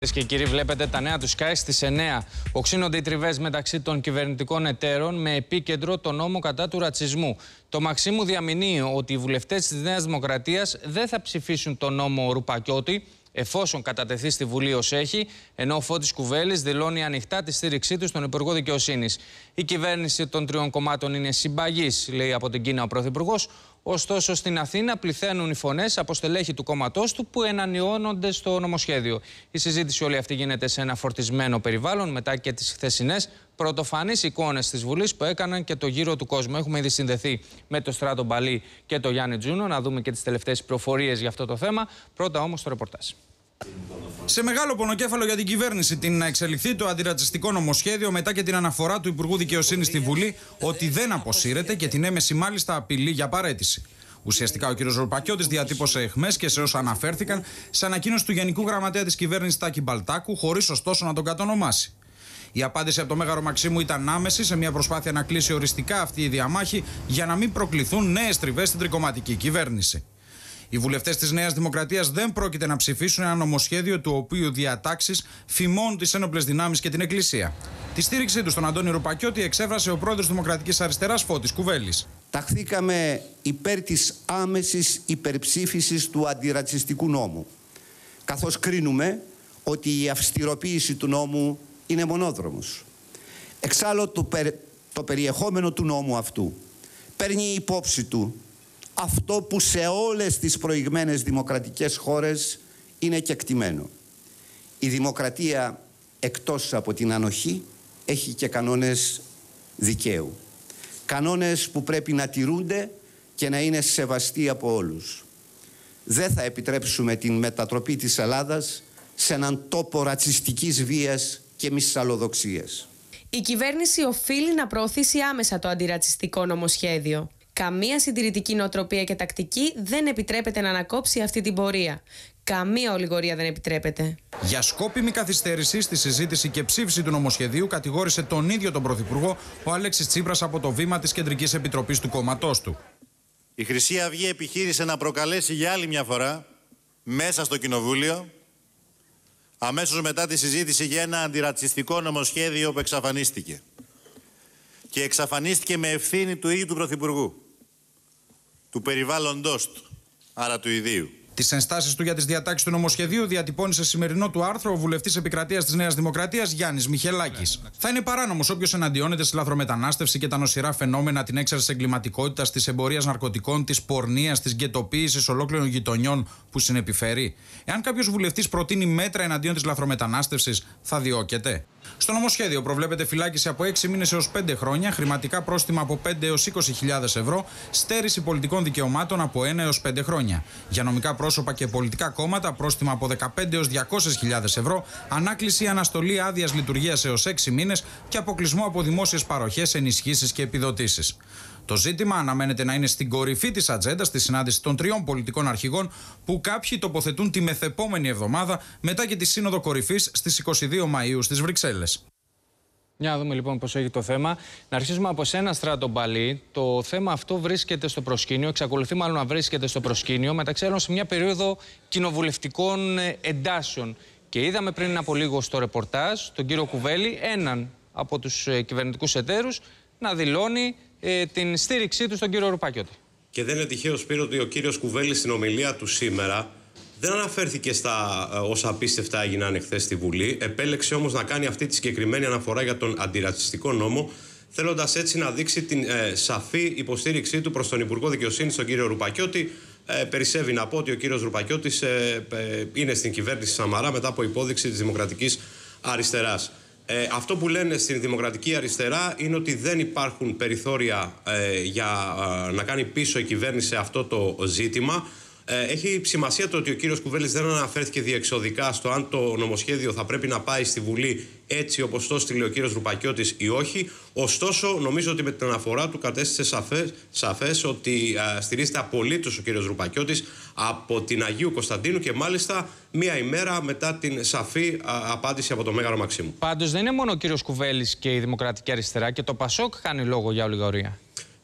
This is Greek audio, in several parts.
και κύριοι, βλέπετε τα νέα του Sky στις 9. Οξύνονται οι τριβές μεταξύ των κυβερνητικών εταίρων με επίκεντρο το νόμο κατά του ρατσισμού. Το Μαξίμου διαμηνύει ότι οι βουλευτές της Νέας Δημοκρατίας δεν θα ψηφίσουν τον νόμο Ρουπακιώτη εφόσον κατατεθεί στη Βουλή ως έχει, ενώ ο Φώτης Κουβέλης δηλώνει ανοιχτά τη στήριξή του στον Υπουργό Δικαιοσύνης. Η κυβέρνηση των τριών κομμάτων είναι συμπαγής, λέει από την Κίνα ο Πρωθυπουργός. Ωστόσο, στην Αθήνα πληθαίνουν οι φωνές από στελέχη του κόμματός του που ενανιώνονται στο νομοσχέδιο. Η συζήτηση όλη αυτή γίνεται σε ένα φορτισμένο περιβάλλον μετά και τις χθεσινές πρωτοφανείς εικόνες της Βουλής που έκαναν και το γύρο του κόσμου. Έχουμε ήδη συνδεθεί με το Στράτο Μπαλί και το Γιάννη Τζούνο να δούμε και τις τελευταίες προφορίες για αυτό το θέμα. Πρώτα όμως το ρεπορτάζ. Σε μεγάλο πονοκέφαλο για την κυβέρνηση την να εξελιχθεί το αντιρατσιστικό νομοσχέδιο μετά και την αναφορά του Υπουργού Δικαιοσύνης στη Βουλή ότι δεν αποσύρεται και την έμεση μάλιστα απειλή για παρέτηση. Ουσιαστικά ο κ. Ρορπακιώτη διατύπωσε εχμές και σε όσα αναφέρθηκαν σε ανακοίνωση του Γενικού Γραμματέα της κυβέρνησης Τάκη Μπαλτάκου, χωρίς ωστόσο να τον κατονομάσει. Η απάντηση από το Μέγαρο Μαξίμου ήταν άμεση σε μια προσπάθεια να κλείσει οριστικά αυτή η διαμάχη για να μην προκληθούν νέες τριβές στην τρικοματική κυβέρνηση. Οι βουλευτές της Νέας Δημοκρατίας δεν πρόκειται να ψηφίσουν ένα νομοσχέδιο του οποίου διατάξεις φημώνουν τις ένοπλες δυνάμεις και την Εκκλησία. Τη στήριξή τους στον Αντώνη Ρουπακιώτη εξέφρασε ο πρόεδρος Δημοκρατικής Αριστεράς Φώτης Κουβέλης. Ταχθήκαμε υπέρ της άμεσης υπερψήφισης του αντιρατσιστικού νόμου. Καθώς κρίνουμε ότι η αυστηροποίηση του νόμου είναι μονόδρομος. Εξάλλου το, το περιεχόμενο του νόμου αυτού παίρνει υπόψη του αυτό που σε όλες τις προηγμένες δημοκρατικές χώρες είναι κεκτημένο. Η δημοκρατία εκτός από την ανοχή έχει και κανόνες δικαίου. Κανόνες που πρέπει να τηρούνται και να είναι σεβαστοί από όλους. Δεν θα επιτρέψουμε την μετατροπή της Ελλάδας σε έναν τόπο ρατσιστικής βίας και μυσαλλοδοξίας. Η κυβέρνηση οφείλει να προωθήσει άμεσα το αντιρατσιστικό νομοσχέδιο. Καμία συντηρητική νοοτροπία και τακτική δεν επιτρέπεται να ανακόψει αυτή την πορεία. Καμία ολιγορία δεν επιτρέπεται. Για σκόπιμη καθυστέρηση στη συζήτηση και ψήφιση του νομοσχεδίου κατηγόρησε τον ίδιο τον Πρωθυπουργό ο Αλέξης Τσίπρας από το βήμα της Κεντρικής Επιτροπής του κόμματός του. Η Χρυσή Αυγή επιχείρησε να προκαλέσει για άλλη μια φορά μέσα στο Κοινοβούλιο αμέσως μετά τη συζήτηση για ένα αντιρατσιστικό νομοσχέδιο που εξαφανίστηκε. Και εξαφανίστηκε με ευθύνη του ίδιου του Πρωθυπουργού του περιβάλλοντος του, άρα του ιδίου. Τις ενστάσεις του για τις διατάξεις του νομοσχεδίου διατυπώνει σε σημερινό του άρθρο ο βουλευτής επικρατείας της Νέας Δημοκρατίας Γιάννης Μιχελάκης. Θα είναι παράνομος όποιος εναντιώνεται στη λαθρομετανάστευση και τα νοσηρά φαινόμενα, την έξαρση εγκληματικότητας, της εμπορίας ναρκωτικών, της πορνείας, της γκαιτοποίηση ολόκληρων γειτονιών που συνεπιφέρει. Εάν κάποιος βουλευτής προτείνει μέτρα εναντίον της λαθρομετανάστευσης, θα διώκεται. Στο νομοσχέδιο προβλέπεται φυλάκιση από 6 μήνες έως 5 χρόνια, χρηματικά πρόστιμα από 5 έως 20.000 ευρώ, στέρηση πολιτικών δικαιωμάτων από 1 έως 5 χρόνια. Για νομικά πρόσωπα και πολιτικά κόμματα, πρόστιμα από 15 έως 200.000 ευρώ, ανάκληση ή αναστολή άδειας λειτουργίας έως 6 μήνες και αποκλεισμό από δημόσιες παροχές, ενισχύσεις και επιδοτήσεις. Το ζήτημα αναμένεται να είναι στην κορυφή της ατζέντα στη συνάντηση των τριών πολιτικών αρχηγών που κάποιοι τοποθετούν τη μεθεπόμενη εβδομάδα μετά και τη Σύνοδο Κορυφής στις 22 Μαου στις Βρυξέλλες. Για να δούμε λοιπόν πώς έχει το θέμα. Να αρχίσουμε από σένα, Στράτο Μπαλί. Το θέμα αυτό βρίσκεται στο προσκήνιο, εξακολουθεί μάλλον να βρίσκεται στο προσκήνιο, μεταξύ άλλων σε μια περίοδο κοινοβουλευτικών ε, εντάσεων. Και είδαμε πριν από λίγο στο ρεπορτάζ τον κύριο Κουβέλη, έναν από τους ε, κυβερνητικούς εταίρους, να δηλώνει ε, την στήριξή του στον κύριο Ρουπάκιωτη. Και δεν είναι τυχαίο, Σπύρο, ότι ο κύριος Κουβέλης στην ομιλία του σήμερα δεν αναφέρθηκε στα ε, όσα απίστευτα έγιναν εχθές στη Βουλή. Επέλεξε όμως να κάνει αυτή τη συγκεκριμένη αναφορά για τον αντιρατσιστικό νόμο, θέλοντας έτσι να δείξει την ε, σαφή υποστήριξή του προς τον Υπουργό Δικαιοσύνης, τον κύριο Ρουπακιώτη. Ε, περισσεύει να πω ότι ο κύριος Ρουπακιώτη ε, είναι στην κυβέρνηση Σαμαρά μετά από υπόδειξη της Δημοκρατικής Αριστεράς. Ε, αυτό που λένε στην Δημοκρατική Αριστερά είναι ότι δεν υπάρχουν περιθώρια ε, για ε, να κάνει πίσω η κυβέρνηση αυτό το ζήτημα. Ε, έχει σημασία το ότι ο κύριος Κουβέλης δεν αναφέρθηκε διεξοδικά στο αν το νομοσχέδιο θα πρέπει να πάει στη Βουλή έτσι όπως το στείλε ο κύριος Ρουπακιώτης ή όχι. Ωστόσο, νομίζω ότι με την αναφορά του κατέστησε σαφές, σαφές ότι α, στηρίζεται απολύτως ο κύριος Ρουπακιώτης από την Αγίου Κωνσταντίνου και μάλιστα μία ημέρα μετά την σαφή απάντηση από το Μέγαρο Μαξίμου. Πάντως δεν είναι μόνο ο κύριος Κουβέλης και η Δημοκρατική Αριστερά και το Πασόκ κάνει λόγο για ολιγορία.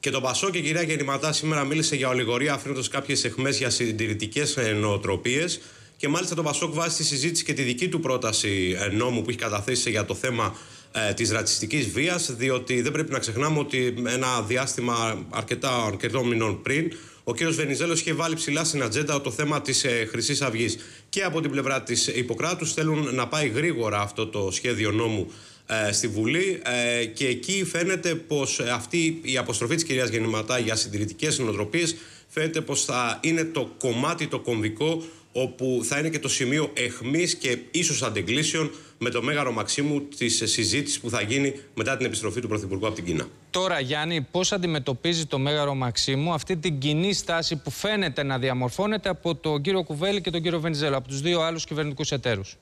Και το Πασό και η κυρία Γεννηματά σήμερα μίλησε για ολιγορία, αφήνοντας κάποιες εχμέ για συντηρητικές νοοτροπίες. Και μάλιστα το Πασόκ βάζει στη συζήτηση και τη δική του πρόταση ε, νόμου που έχει καταθέσει για το θέμα ε, της ρατσιστικής βίας, διότι δεν πρέπει να ξεχνάμε ότι ένα διάστημα αρκετά αρκετών μηνών πριν ο κ. Βενιζέλος είχε βάλει ψηλά στην ατζέντα το θέμα της ε, Χρυσής Αυγής. Και από την πλευρά της Ιπποκράτους θέλουν να πάει γρήγορα αυτό το σχέδιο νόμου ε, στη Βουλή ε, και εκεί φαίνεται πως αυτή η αποστροφή της κυρίας Γεννηματά για συντηρητικές νοοτροπίες φαίνεται πως θα είναι το κομμάτι το κομβικό όπου θα είναι και το σημείο εχμής και ίσως αντεγκλήσεων με το Μέγαρο Μαξίμου της συζήτησης που θα γίνει μετά την επιστροφή του Πρωθυπουργού από την Κίνα. Τώρα, Γιάννη, πώς αντιμετωπίζει το Μέγαρο Μαξίμου αυτή την κοινή στάση που φαίνεται να διαμορφώνεται από τον κύριο Κουβέλη και τον κύριο Βενιζέλο, από τους δύο άλλους κυβερνητικούς εταίρους;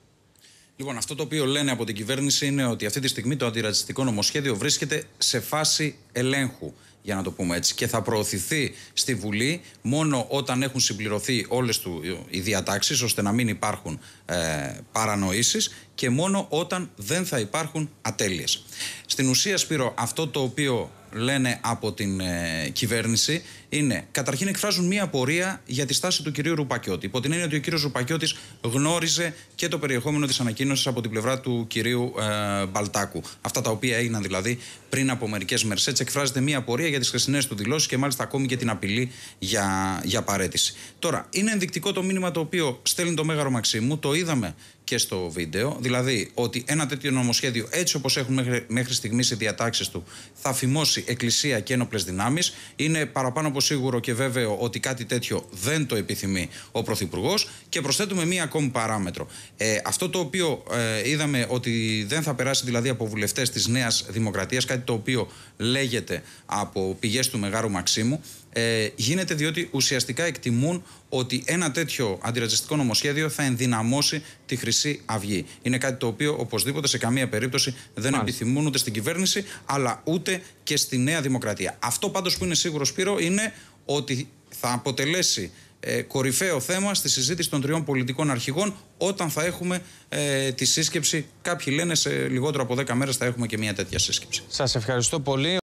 Λοιπόν, αυτό το οποίο λένε από την κυβέρνηση είναι ότι αυτή τη στιγμή το αντιρατσιστικό νομοσχέδιο βρίσκεται σε φάση ελέγχου για να το πούμε έτσι, και θα προωθηθεί στη Βουλή μόνο όταν έχουν συμπληρωθεί όλες του οι διατάξεις, ώστε να μην υπάρχουν ε, παρανοήσεις και μόνο όταν δεν θα υπάρχουν ατέλειες. Στην ουσία, Σπύρο, αυτό το οποίο λένε από την ε, κυβέρνηση είναι καταρχήν εκφράζουν μία απορία για τη στάση του κυρίου Ρουπακιώτη. Υπό την έννοια ότι ο κύριος Ρουπακιώτης γνώριζε και το περιεχόμενο της ανακοίνωσης από την πλευρά του κυρίου ε, Μπαλτάκου. Αυτά τα οποία έγιναν δηλαδή πριν από μερικές μέρες. Έτσι εκφράζεται μία απορία για τις χθεσινές του δηλώσεις και μάλιστα ακόμη και την απειλή για, για παρέτηση. Τώρα, είναι ενδεικτικό το μήνυμα το οποίο στέλνει το Μέγαρο Μαξίμου. Το είδαμε και στο βίντεο. Δηλαδή ότι ένα τέτοιο νομοσχέδιο, έτσι όπως έχουν μέχρι, μέχρι στιγμής οι διατάξεις του, θα φημώσει εκκλησία και ένοπλες δυνάμεις. Είναι παραπάνω από σίγουρο και βέβαιο ότι κάτι τέτοιο δεν το επιθυμεί ο Πρωθυπουργός. Και προσθέτουμε μία ακόμη παράμετρο. Ε, αυτό το οποίο ε, είδαμε ότι δεν θα περάσει δηλαδή από βουλευτές της Νέας Δημοκρατίας, κάτι το οποίο λέγεται από πηγές του Μεγάρου Μαξίμου, ε, γίνεται διότι ουσιαστικά εκτιμούν ότι ένα τέτοιο αντιρατσιστικό νομοσχέδιο θα ενδυναμώσει τη Χρυσή Αυγή. Είναι κάτι το οποίο οπωσδήποτε σε καμία περίπτωση δεν Μάλιστα. επιθυμούν ούτε στην κυβέρνηση αλλά ούτε και στη Νέα Δημοκρατία. Αυτό πάντως που είναι σίγουρος Σπύρο είναι ότι θα αποτελέσει ε, κορυφαίο θέμα στη συζήτηση των τριών πολιτικών αρχηγών όταν θα έχουμε ε, τη σύσκεψη. Κάποιοι λένε σε λιγότερο από 10 μέρες θα έχουμε και μια τέτοια σύσκεψη. Σας ευχαριστώ πολύ.